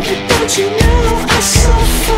baby, don't you know I suffer?